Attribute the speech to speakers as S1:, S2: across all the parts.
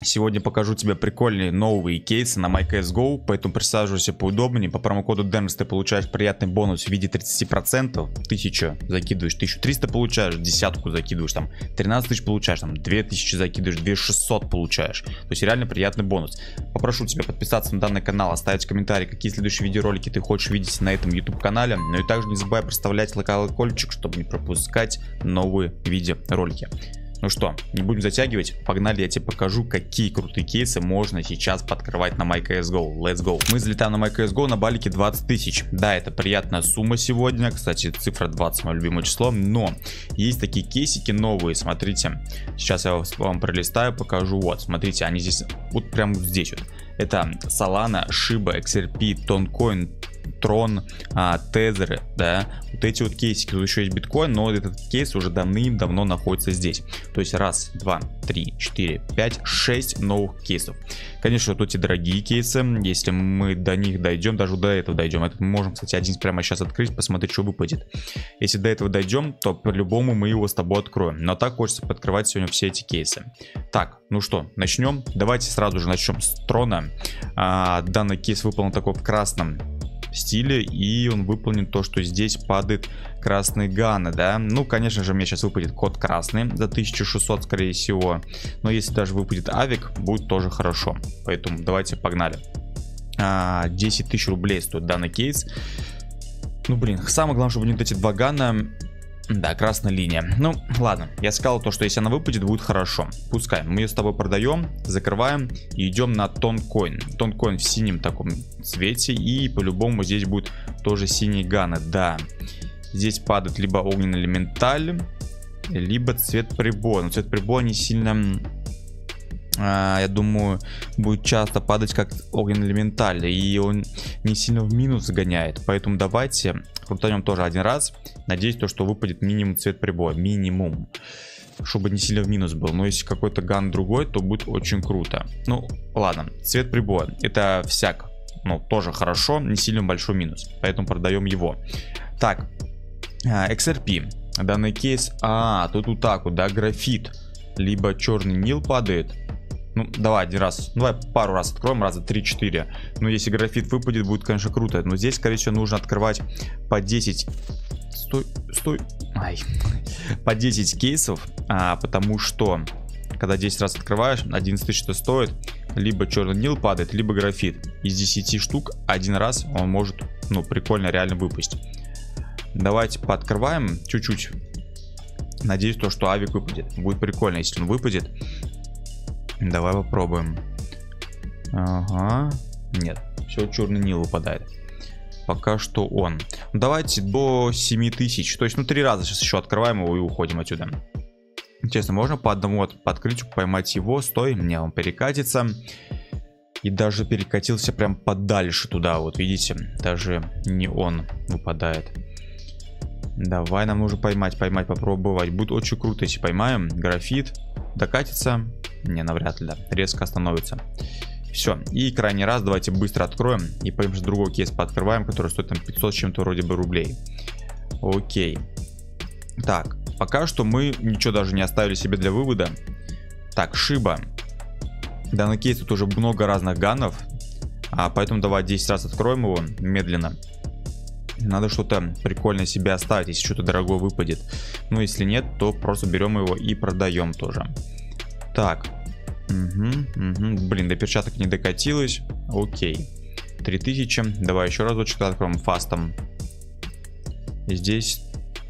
S1: Сегодня покажу тебе прикольные новые кейсы на MyCSGO, поэтому присаживайся поудобнее. По промокоду DENS ты получаешь приятный бонус в виде 30%. 1000 закидываешь, 1300 получаешь, десятку закидываешь, там 13 тысяч получаешь, там 2000 закидываешь, 2600 получаешь. То есть реально приятный бонус. Попрошу тебя подписаться на данный канал, оставить комментарий, какие следующие видеоролики ты хочешь видеть на этом YouTube канале. Ну и также не забывай проставлять колокольчик, чтобы не пропускать новые видеоролики. Ну что, не будем затягивать, погнали, я тебе покажу, какие крутые кейсы можно сейчас подкрывать на MyCSGO. Let's go. Мы залетаем на MyCSGO на балике 20 тысяч. Да, это приятная сумма сегодня, кстати, цифра 20 мое любимое число, но есть такие кейсики новые, смотрите. Сейчас я вам пролистаю, покажу, вот, смотрите, они здесь, вот прям здесь вот. Это Solana, Shiba, XRP, Toncoin, Трон, а, Тезеры, да, вот эти вот кейсики, тут еще есть биткоин, но этот кейс уже давным-давно находится здесь. То есть раз, два, три, четыре, пять, шесть новых кейсов. Конечно, вот эти дорогие кейсы, если мы до них дойдем, даже до этого дойдем, это мы можем, кстати, один прямо сейчас открыть, посмотреть, что выпадет. Если до этого дойдем, то по-любому мы его с тобой откроем. Но так хочется подкрывать сегодня все эти кейсы. Так, ну что, начнем. Давайте сразу же начнем с трона. А, данный кейс выполнен такой в красном стиле, и он выполнит то, что здесь падает красный ганы, да. Ну, конечно же, мне сейчас выпадет код красный за 1600, скорее всего. Но если даже выпадет авик, будет тоже хорошо. Поэтому давайте погнали. А, 10 тысяч рублей стоит данный кейс. Ну, блин, самое главное, чтобы не вот эти два гана да, красная линия. Ну, ладно. Я сказал то, что если она выпадет, будет хорошо. Пускай. Мы ее с тобой продаем, закрываем и идем на тонкоин. Тонкоин в синем таком цвете. И по-любому здесь будет тоже синие ганы. Да. Здесь падает либо огненный элементаль, либо цвет прибоя. Но цвет прибоя не сильно я думаю, будет часто падать как огненный элементаль, и он не сильно в минус загоняет. Поэтому давайте крутанем тоже один раз. Надеюсь, то, что выпадет минимум цвет прибоя. Минимум. Чтобы не сильно в минус был. Но если какой-то ган другой, то будет очень круто. Ну, ладно. Цвет прибоя. Это всяк. Ну, тоже хорошо. Не сильно большой минус. Поэтому продаем его. Так. А, XRP. Данный кейс. А, тут вот так вот, да, графит. Либо черный нил падает ну, давай один раз. Ну, давай пару раз откроем, раза 3-4. Ну, если графит выпадет, будет, конечно, круто. Но здесь, скорее всего, нужно открывать по 10... Стой, стой. Ай. По 10 кейсов, а, потому что, когда 10 раз открываешь, 11 тысяч это стоит. Либо черный нил падает, либо графит. Из 10 штук один раз он может, ну, прикольно реально выпасть. Давайте пооткрываем чуть-чуть. Надеюсь, то, что авик выпадет. Будет прикольно, если он выпадет. Давай попробуем. Ага. Нет, все, черный нил выпадает. Пока что он. Давайте до 7000. То есть, ну, три раза сейчас еще открываем его и уходим отсюда. Честно, можно по одному вот, по открытию поймать его. Стой, мне он перекатится. И даже перекатился прям подальше туда. Вот видите, даже не он выпадает. Давай, нам нужно поймать, поймать, попробовать. Будет очень круто, если поймаем. Графит докатится. Не, навряд ли, да. Резко остановится. Все. И крайний раз давайте быстро откроем. И пойдем же другой кейс пооткрываем, который стоит там 500 с чем-то вроде бы рублей. Окей. Так, пока что мы ничего даже не оставили себе для вывода. Так, Шиба. Данный кейс тут уже много разных ганов. А поэтому давай 10 раз откроем его медленно. Надо что-то прикольное себе оставить, если что-то дорогое выпадет. Ну, если нет, то просто берем его и продаем тоже. Так. Угу, угу. Блин, до перчаток не докатилось. Окей. 3000. Давай еще разочек откроем фастом. Здесь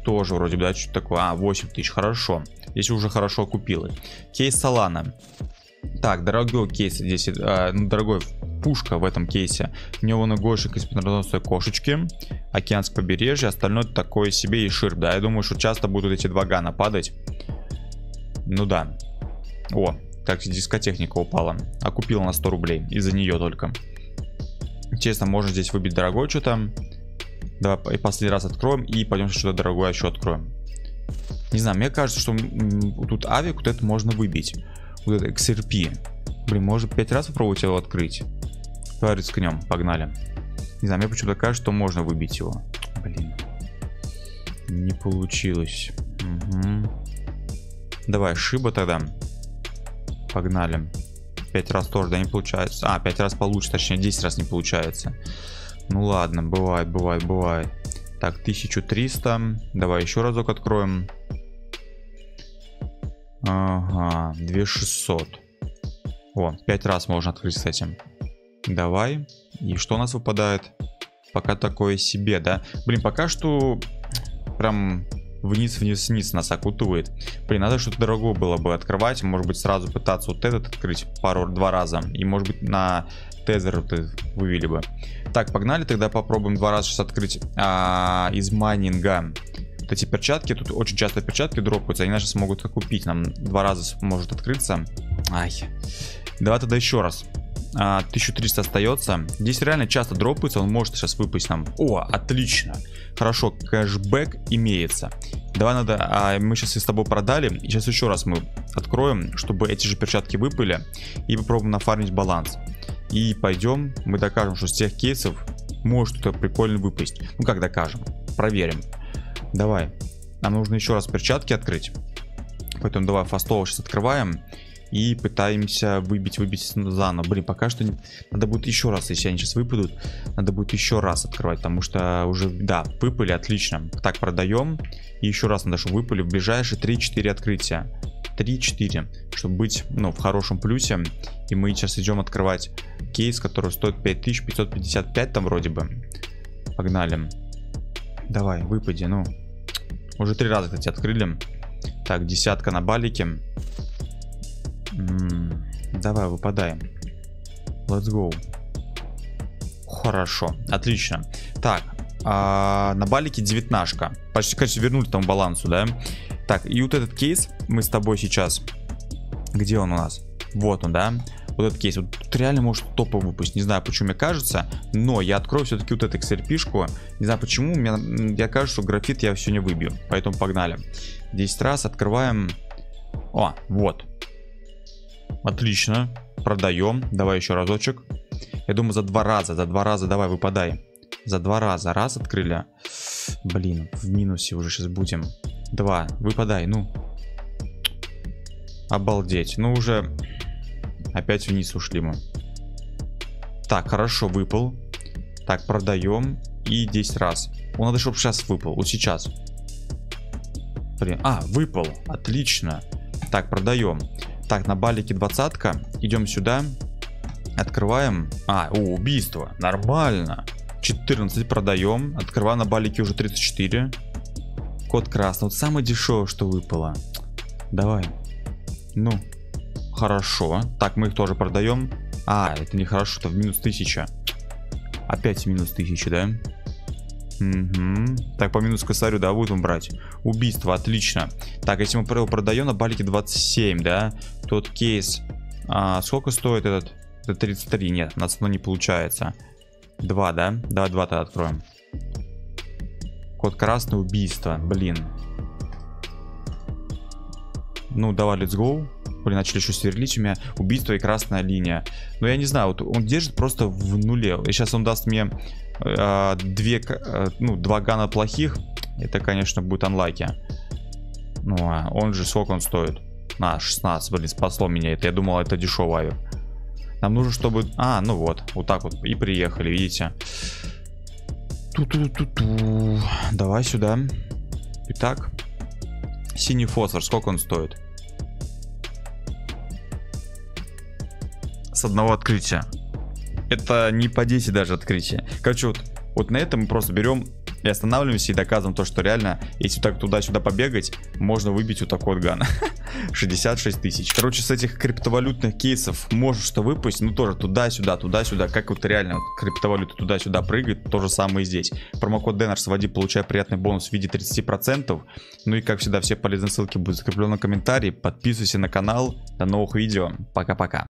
S1: тоже вроде бы, да, что такое. А, 8000. Хорошо. Здесь уже хорошо купилось. Кейс Solana. Так, дорогой кейс здесь, э, ну, дорогой пушка в этом кейсе. У него нагойшик из смертоносной кошечки, океанское побережье, остальное такое себе и шир, да. Я думаю, что часто будут эти два гана падать. Ну да, о, так, дискотехника упала. А купил на 100 рублей. Из-за нее только. Честно, можно здесь выбить дорогое что-то. Давай и последний раз откроем. И пойдем что-то дорогое еще откроем. Не знаю, мне кажется, что тут авик вот это можно выбить. Вот это XRP. Блин, может 5 раз попробовать его открыть. Давай рискнем, погнали. Не знаю, мне почему-то кажется, что можно выбить его. Блин. Не получилось. Угу. Давай, шиба тогда. Погнали. 5 раз тоже, да, не получается. А, 5 раз получится, точнее 10 раз не получается. Ну ладно, бывает, бывает, бывает. Так, 1300. Давай еще разок откроем. Ага, 2600. О, 5 раз можно открыть с этим. Давай. И что у нас выпадает? Пока такое себе, да? Блин, пока что прям вниз-вниз-вниз нас окутывает. Блин, надо что-то дорогое было бы открывать. Может быть, сразу пытаться вот этот открыть пару-два раза. И может быть на тезер вот вывели бы. Так, погнали, тогда попробуем два раза сейчас открыть а, из майнинга. Вот эти перчатки, тут очень часто перчатки дропаются, они нас сейчас могут купить. Нам два раза может открыться. Ай. Давай тогда еще раз. 1300 а, остается. Здесь реально часто дропается, он может сейчас выпасть нам. О, отлично. Хорошо, кэшбэк имеется. Давай надо, а мы сейчас и с тобой продали. И сейчас еще раз мы откроем, чтобы эти же перчатки выпали. И попробуем нафармить баланс. И пойдем, мы докажем, что с тех кейсов может что-то прикольно выпасть. Ну как докажем? Проверим. Давай. Нам нужно еще раз перчатки открыть. Поэтому давай фастово сейчас открываем и пытаемся выбить, выбить заново. Блин, пока что надо будет еще раз, если они сейчас выпадут, надо будет еще раз открывать, потому что уже, да, выпали, отлично. Так, продаем, и еще раз надо, чтобы выпали в ближайшие 3-4 открытия. 3-4, чтобы быть, ну, в хорошем плюсе. И мы сейчас идем открывать кейс, который стоит 5555 там вроде бы. Погнали. Давай, выпади, ну. Уже три раза, кстати, открыли. Так, десятка на балике. Давай, выпадаем. Let's go. Хорошо, отлично. Так, а, на балике девятнашка. Почти, конечно, вернули там балансу, да? Так, и вот этот кейс мы с тобой сейчас... Где он у нас? Вот он, да? Вот этот кейс. Вот тут реально может топовый выпустить. Не знаю, почему мне кажется. Но я открою все-таки вот эту XRP-шку. Не знаю, почему. Мне, я кажется, что графит я все не выбью. Поэтому погнали. 10 раз открываем. О, вот. Отлично. Продаем. Давай еще разочек. Я думаю, за два раза. За два раза давай выпадай. За два раза. Раз открыли. Блин, в минусе уже сейчас будем. Два. Выпадай, ну. Обалдеть. Ну уже опять вниз ушли мы. Так, хорошо, выпал. Так, продаем. И 10 раз. Он надо, чтобы сейчас выпал. Вот сейчас. Блин. А, выпал. Отлично. Так, продаем. Так, на балике двадцатка. Идем сюда. Открываем. А, о, убийство. Нормально. 14 продаем. Открываю на балике уже 34. Код красный. Вот самое дешевое, что выпало. Давай. Ну. Хорошо. Так, мы их тоже продаем. А, это не хорошо, это в минус 1000. Опять минус 1000, да? Угу. Так, по минус косарю, да, будем брать. Убийство, отлично. Так, если мы продаем на балике 27, да, тот кейс. А, сколько стоит этот? Это 33, нет, у нас оно не получается. 2, да? Давай 2 тогда откроем. Код красное убийство, блин. Ну, давай, let's go. Блин, начали еще сверлить у меня. Убийство и красная линия. Но я не знаю, вот он держит просто в нуле. И сейчас он даст мне две, э, ну, два гана плохих. Это, конечно, будет анлаки. Ну, а он же, сколько он стоит? На, 16, блин, спасло меня это. Я думал, это дешевый Нам нужно, чтобы... А, ну вот, вот так вот. И приехали, видите. Ту-ту-ту-ту. Давай сюда. Итак. Синий фосфор, сколько он стоит? С одного открытия. Это не по 10 даже открытия. Короче, вот, вот на этом мы просто берем и останавливаемся и доказываем то, что реально, если так туда-сюда побегать, можно выбить вот такой вот ган. 66 тысяч. Короче, с этих криптовалютных кейсов можно что выпасть, ну тоже туда-сюда, туда-сюда. Как вот реально вот, криптовалюта туда-сюда прыгает, то же самое и здесь. Промокод Денарс вводи, получай приятный бонус в виде 30%. Ну и как всегда, все полезные ссылки будут закреплены в комментарии. Подписывайся на канал. До новых видео. Пока-пока.